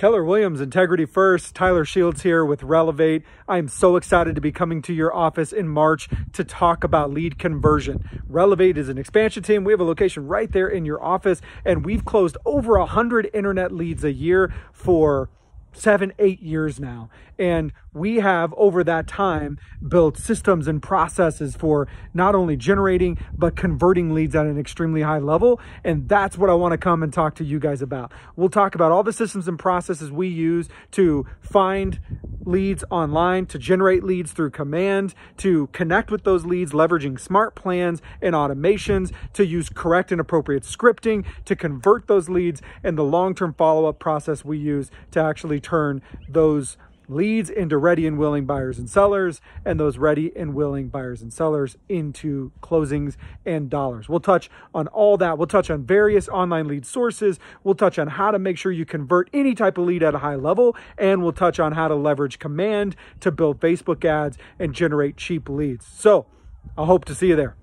Keller Williams, Integrity First. Tyler Shields here with Relevate. I am so excited to be coming to your office in March to talk about lead conversion. Relevate is an expansion team. We have a location right there in your office, and we've closed over 100 internet leads a year for seven, eight years now. And we have over that time built systems and processes for not only generating, but converting leads at an extremely high level. And that's what I want to come and talk to you guys about. We'll talk about all the systems and processes we use to find leads online, to generate leads through command, to connect with those leads, leveraging smart plans and automations, to use correct and appropriate scripting, to convert those leads, and the long term follow up process we use to actually turn those leads into ready and willing buyers and sellers, and those ready and willing buyers and sellers into closings and dollars. We'll touch on all that. We'll touch on various online lead sources. We'll touch on how to make sure you convert any type of lead at a high level, and we'll touch on how to leverage command to build Facebook ads and generate cheap leads. So, I hope to see you there.